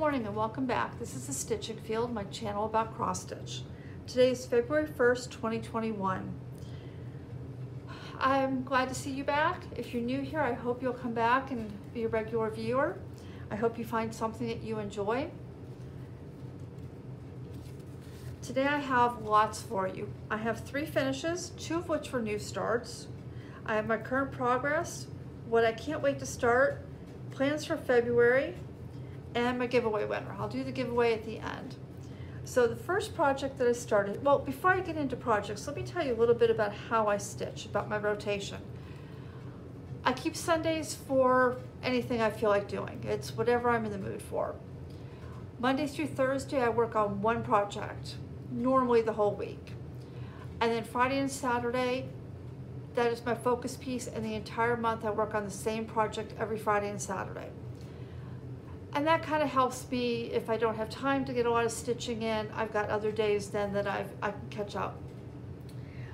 morning and welcome back. This is the Stitching Field, my channel about cross stitch. Today is February 1st, 2021. I'm glad to see you back. If you're new here, I hope you'll come back and be a regular viewer. I hope you find something that you enjoy. Today I have lots for you. I have three finishes, two of which were new starts. I have my current progress, what I can't wait to start, plans for February, and my giveaway winner. I'll do the giveaway at the end. So the first project that I started, well, before I get into projects, let me tell you a little bit about how I stitch, about my rotation. I keep Sundays for anything I feel like doing. It's whatever I'm in the mood for. Monday through Thursday, I work on one project, normally the whole week. And then Friday and Saturday, that is my focus piece, and the entire month I work on the same project every Friday and Saturday. And that kind of helps me if I don't have time to get a lot of stitching in. I've got other days then that I've, I can catch up.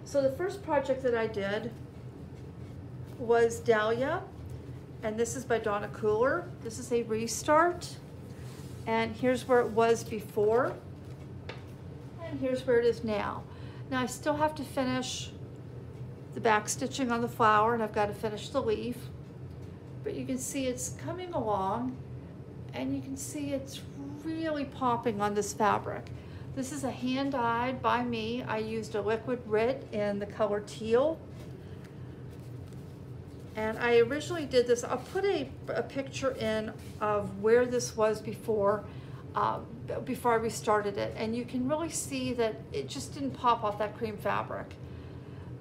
So the first project that I did was Dahlia, and this is by Donna Kooler. This is a restart, and here's where it was before, and here's where it is now. Now I still have to finish the back stitching on the flower, and I've got to finish the leaf, but you can see it's coming along, and you can see it's really popping on this fabric. This is a hand dyed by me. I used a liquid Rit in the color teal. And I originally did this, I'll put a, a picture in of where this was before, uh, before I restarted it. And you can really see that it just didn't pop off that cream fabric.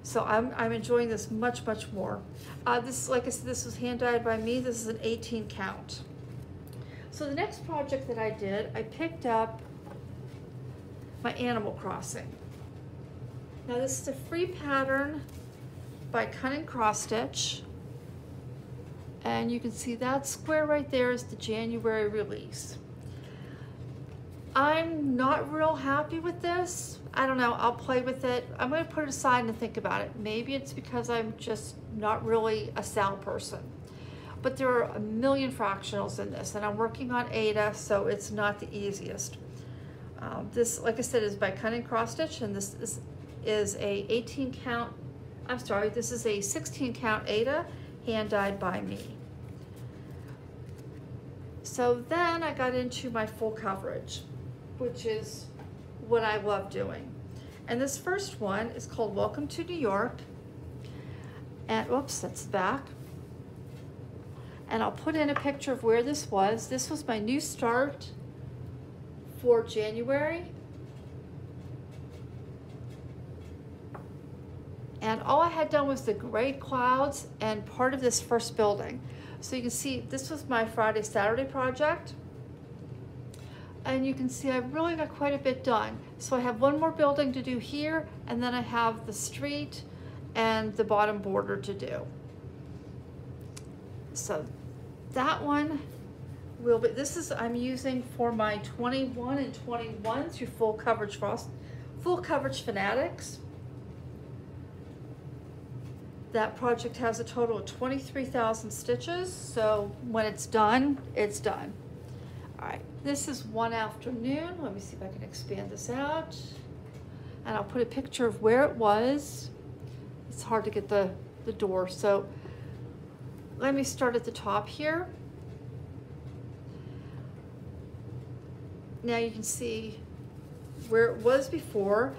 So I'm, I'm enjoying this much, much more. Uh, this, like I said, this was hand dyed by me. This is an 18 count. So the next project that I did, I picked up my Animal Crossing. Now this is a free pattern by Cunning Cross Stitch. And you can see that square right there is the January release. I'm not real happy with this. I don't know, I'll play with it. I'm gonna put it aside and think about it. Maybe it's because I'm just not really a sound person but there are a million fractionals in this and I'm working on Aida, so it's not the easiest. Um, this like I said is by Cunning Cross Stitch and this is, is a 18 count I'm sorry this is a 16 count Aida hand dyed by me. So then I got into my full coverage which is what I love doing. And this first one is called Welcome to New York. And whoops, that's back and I'll put in a picture of where this was. This was my new start for January. And all I had done was the gray clouds and part of this first building. So you can see this was my Friday, Saturday project. And you can see I've really got quite a bit done. So I have one more building to do here, and then I have the street and the bottom border to do. So that one will be, this is, I'm using for my 21 and 21 through full coverage frost, full coverage fanatics. That project has a total of 23,000 stitches. So when it's done, it's done. All right, this is one afternoon. Let me see if I can expand this out. And I'll put a picture of where it was. It's hard to get the, the door. So let me start at the top here. Now you can see where it was before.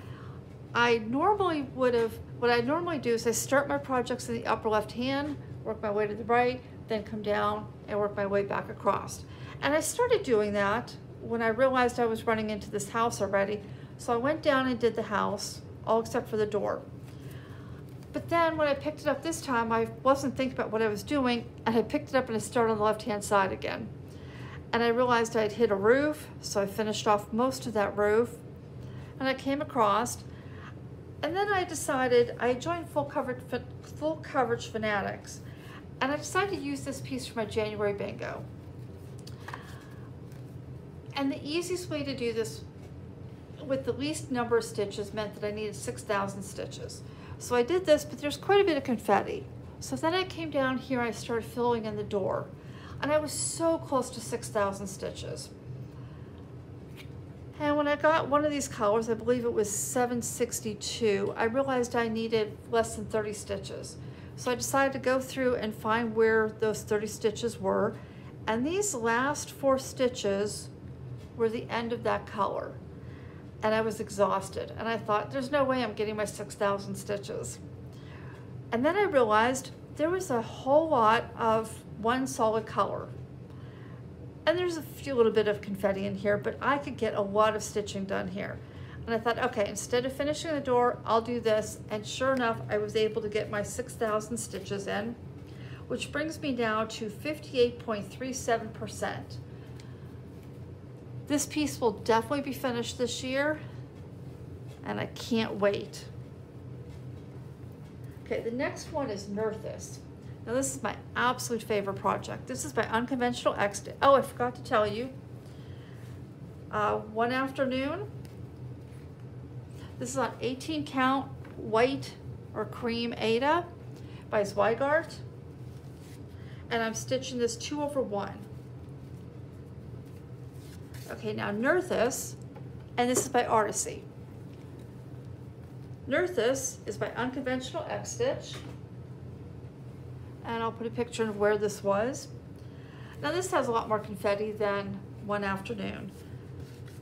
I normally would have, what I normally do is I start my projects in the upper left hand, work my way to the right, then come down and work my way back across. And I started doing that when I realized I was running into this house already. So I went down and did the house, all except for the door. But then when I picked it up this time, I wasn't thinking about what I was doing, and I picked it up and I started on the left-hand side again. And I realized I'd hit a roof, so I finished off most of that roof. And I came across, and then I decided, I joined Full Coverage, Full Coverage Fanatics, and I decided to use this piece for my January bingo. And the easiest way to do this with the least number of stitches meant that I needed 6,000 stitches. So I did this, but there's quite a bit of confetti. So then I came down here, I started filling in the door. And I was so close to 6,000 stitches. And when I got one of these colors, I believe it was 762, I realized I needed less than 30 stitches. So I decided to go through and find where those 30 stitches were. And these last four stitches were the end of that color. And I was exhausted. And I thought, there's no way I'm getting my 6,000 stitches. And then I realized there was a whole lot of one solid color. And there's a few little bit of confetti in here, but I could get a lot of stitching done here. And I thought, okay, instead of finishing the door, I'll do this. And sure enough, I was able to get my 6,000 stitches in, which brings me now to 58.37%. This piece will definitely be finished this year, and I can't wait. Okay, the next one is Nerthus. Now this is my absolute favorite project. This is my unconventional X. Oh, I forgot to tell you. Uh, one afternoon, this is on 18 count white or cream Aida by Zweigart. And I'm stitching this two over one. Okay, now Nerthus, and this is by Artecy. Nerthus is by Unconventional X Stitch and I'll put a picture of where this was. Now this has a lot more confetti than one afternoon.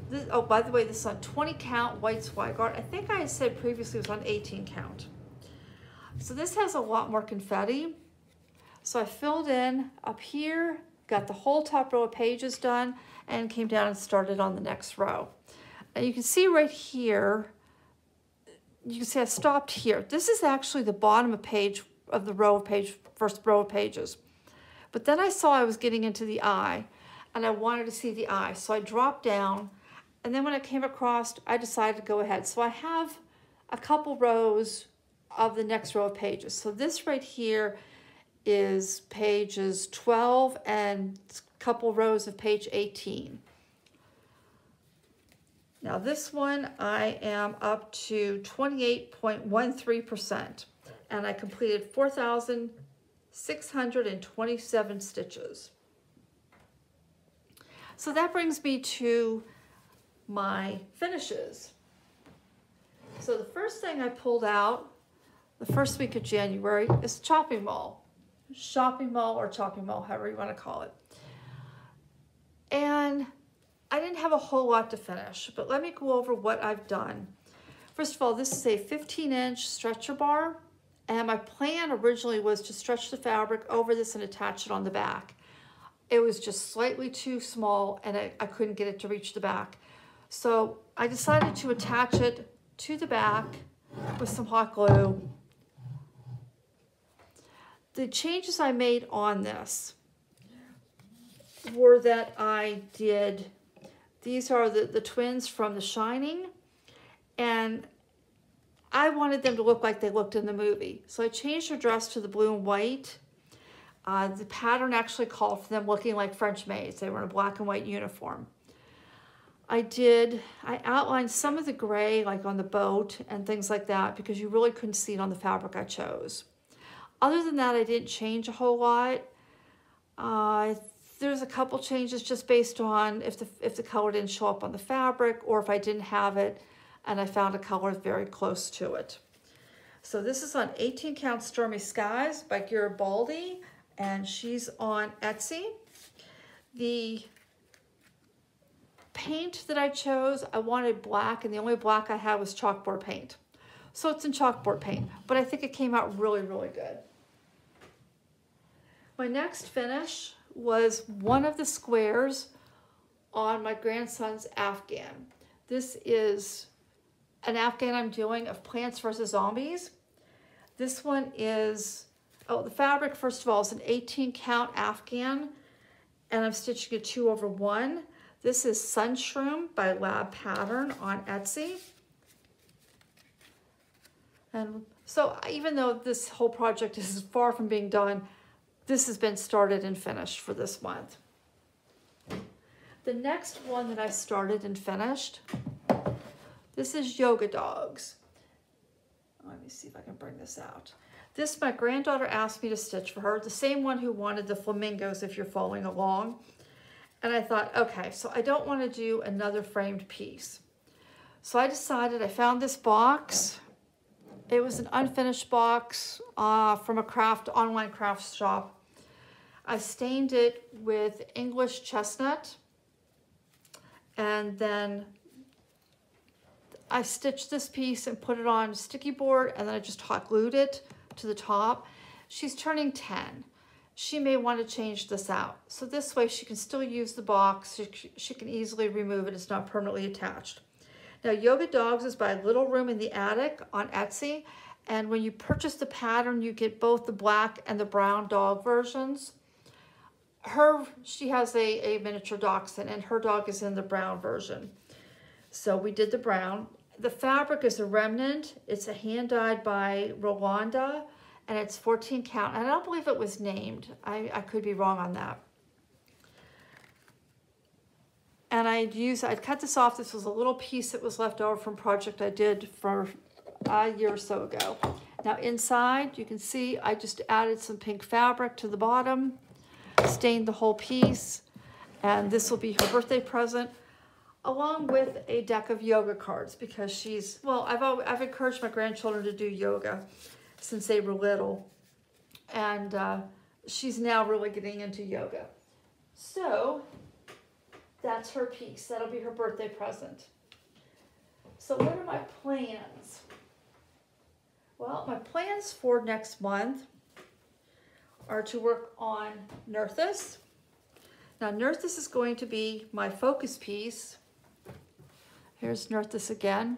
This, oh, by the way, this is on 20 count white Zweigart. I think I said previously it was on 18 count. So this has a lot more confetti. So I filled in up here, got the whole top row of pages done, and came down and started on the next row. And you can see right here, you can see I stopped here. This is actually the bottom of page of the row of page, first row of pages. But then I saw I was getting into the eye and I wanted to see the eye. So I dropped down and then when I came across, I decided to go ahead. So I have a couple rows of the next row of pages. So this right here is pages 12 and couple rows of page 18. Now this one, I am up to 28.13% and I completed 4,627 stitches. So that brings me to my finishes. So the first thing I pulled out the first week of January is Chopping Mall. Shopping Mall or Chopping Mall, however you want to call it. And I didn't have a whole lot to finish, but let me go over what I've done. First of all, this is a 15 inch stretcher bar and my plan originally was to stretch the fabric over this and attach it on the back. It was just slightly too small and I, I couldn't get it to reach the back. So I decided to attach it to the back with some hot glue. The changes I made on this were that I did, these are the, the twins from The Shining, and I wanted them to look like they looked in the movie. So I changed her dress to the blue and white. Uh, the pattern actually called for them looking like French maids. They were in a black and white uniform. I did, I outlined some of the gray like on the boat and things like that because you really couldn't see it on the fabric I chose. Other than that, I didn't change a whole lot. Uh, there's a couple changes just based on if the, if the color didn't show up on the fabric or if I didn't have it and I found a color very close to it. So this is on 18 Count Stormy Skies by Garibaldi, and she's on Etsy. The paint that I chose, I wanted black, and the only black I had was chalkboard paint. So it's in chalkboard paint, but I think it came out really, really good. My next finish was one of the squares on my grandson's Afghan. This is an Afghan I'm doing of Plants vs. Zombies. This one is, oh, the fabric, first of all, is an 18 count Afghan, and I'm stitching a two over one. This is Sunshroom by Lab Pattern on Etsy. And so even though this whole project is far from being done, this has been started and finished for this month. The next one that I started and finished this is Yoga Dogs. Let me see if I can bring this out. This my granddaughter asked me to stitch for her, the same one who wanted the flamingos if you're following along. And I thought, okay, so I don't want to do another framed piece. So I decided, I found this box. It was an unfinished box uh, from a craft, online craft shop. I stained it with English chestnut. And then I stitched this piece and put it on sticky board and then I just hot glued it to the top. She's turning 10 she may want to change this out. So this way she can still use the box. She, she can easily remove it. It's not permanently attached. Now Yoga Dogs is by Little Room in the Attic on Etsy. And when you purchase the pattern, you get both the black and the brown dog versions. Her, she has a, a miniature dachshund and her dog is in the brown version. So we did the brown. The fabric is a remnant. It's a hand dyed by Rolanda and it's 14 count. And I don't believe it was named. I, I could be wrong on that. And I'd use, I'd cut this off. This was a little piece that was left over from project I did for a year or so ago. Now inside, you can see I just added some pink fabric to the bottom, stained the whole piece, and this will be her birthday present along with a deck of yoga cards because she's, well, I've, always, I've encouraged my grandchildren to do yoga since they were little. And uh, she's now really getting into yoga. So that's her piece. That'll be her birthday present. So what are my plans? Well, my plans for next month are to work on Nerthus. Now Nerthus is going to be my focus piece. Here's Nerthus again.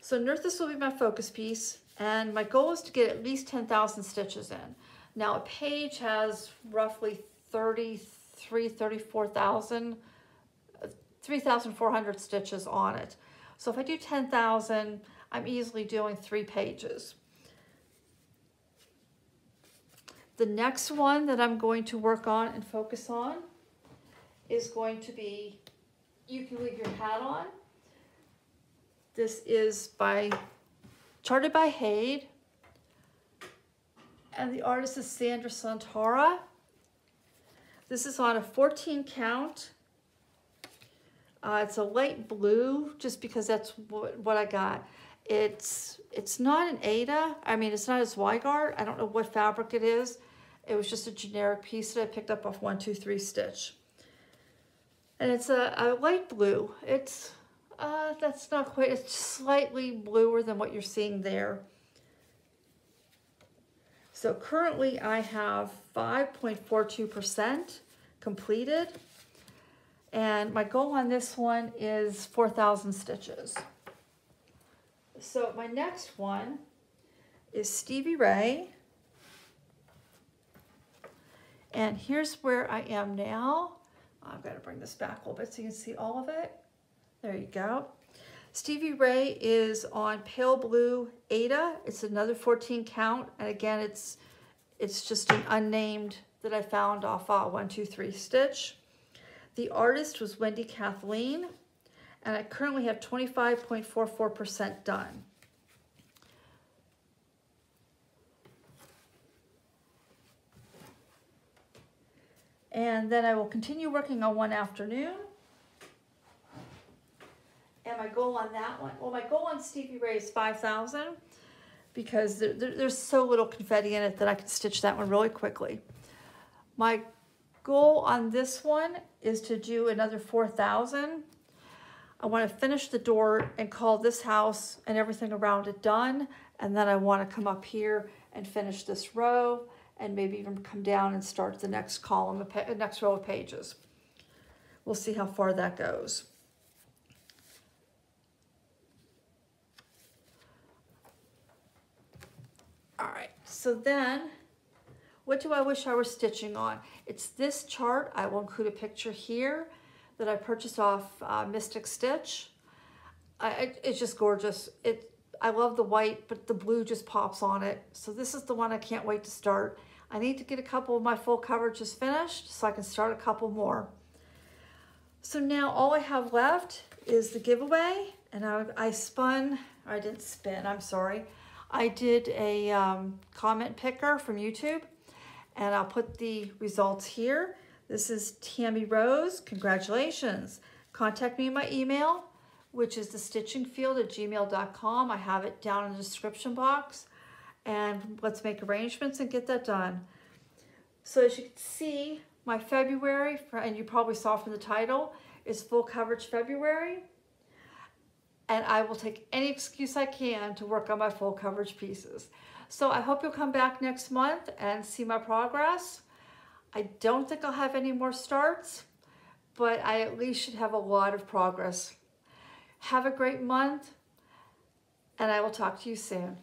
So Nerthus will be my focus piece. And my goal is to get at least 10,000 stitches in. Now a page has roughly 33, 34,000, 3,400 stitches on it. So if I do 10,000, I'm easily doing three pages. The next one that I'm going to work on and focus on is going to be You Can Leave Your Hat On. This is by charted by HAED. And the artist is Sandra Santana. This is on a 14 count. Uh, it's a light blue, just because that's what, what I got. It's it's not an Aida. I mean, it's not a Zweigart. I don't know what fabric it is. It was just a generic piece that I picked up off 123 Stitch. And it's a, a light blue. It's uh, that's not quite, it's slightly bluer than what you're seeing there. So currently I have 5.42% completed. And my goal on this one is 4,000 stitches. So my next one is Stevie Ray. And here's where I am now. I've got to bring this back a little bit so you can see all of it. There you go. Stevie Ray is on Pale Blue Aida. It's another 14 count. And again, it's it's just an unnamed that I found off uh, 123 Stitch. The artist was Wendy Kathleen. And I currently have 25.44% done. And then I will continue working on one afternoon. And my goal on that one, well, my goal on Stevie Ray is 5,000 because there, there, there's so little confetti in it that I can stitch that one really quickly. My goal on this one is to do another 4,000. I want to finish the door and call this house and everything around it done. And then I want to come up here and finish this row and maybe even come down and start the next column, the next row of pages. We'll see how far that goes. All right, so then what do I wish I were stitching on? It's this chart. I will include a picture here that I purchased off uh, Mystic Stitch. I, it's just gorgeous. It I love the white, but the blue just pops on it. So this is the one I can't wait to start. I need to get a couple of my full coverages finished so I can start a couple more. So now all I have left is the giveaway. And I, I spun, I didn't spin, I'm sorry. I did a um, comment picker from YouTube and I'll put the results here. This is Tammy Rose. Congratulations. Contact me in my email, which is thestitchingfield at gmail.com. I have it down in the description box. And let's make arrangements and get that done. So as you can see, my February, and you probably saw from the title, is full coverage February. And I will take any excuse I can to work on my full coverage pieces. So I hope you'll come back next month and see my progress. I don't think I'll have any more starts, but I at least should have a lot of progress. Have a great month, and I will talk to you soon.